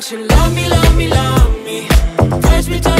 don't you love me, love me, love me? Touch me, touch